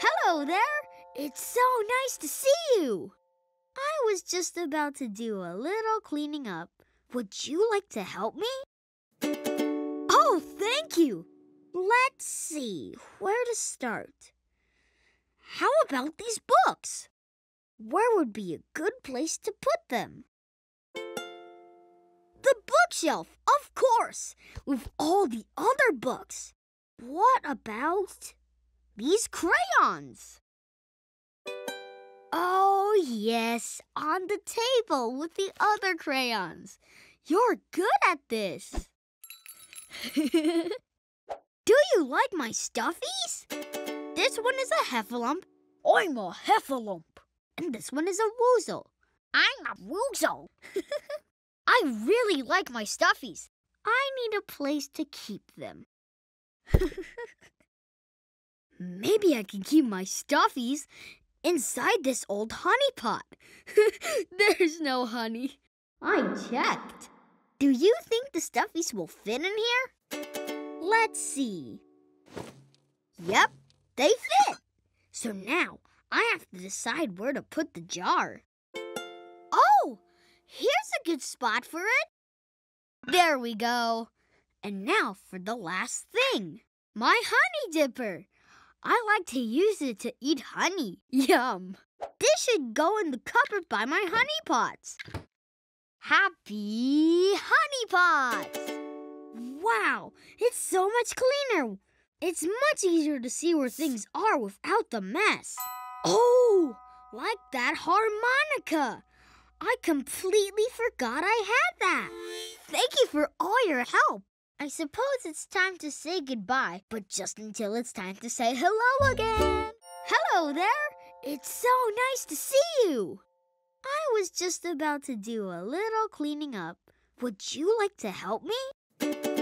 Hello there. It's so nice to see you. I was just about to do a little cleaning up. Would you like to help me? Oh, thank you. Let's see where to start. How about these books? Where would be a good place to put them? The bookshelf, of course, with all the other books. What about these crayons? Oh, yes, on the table with the other crayons. You're good at this. Do you like my stuffies? This one is a heffalump. I'm a heffalump. And this one is a woozle. I'm a woozle. I really like my stuffies. I need a place to keep them. Maybe I can keep my stuffies inside this old honey pot. There's no honey. I checked. Do you think the stuffies will fit in here? Let's see. Yep, they fit. So now I have to decide where to put the jar. Oh, here's a good spot for it. There we go. And now for the last thing my honey dipper. I like to use it to eat honey. Yum. This should go in the cupboard by my honey pots. Happy honey pots! Wow, it's so much cleaner. It's much easier to see where things are without the mess. Oh, like that harmonica. I completely forgot I had that. Thank you for all your help. I suppose it's time to say goodbye, but just until it's time to say hello again. Hello there. It's so nice to see you. I was just about to do a little cleaning up. Would you like to help me?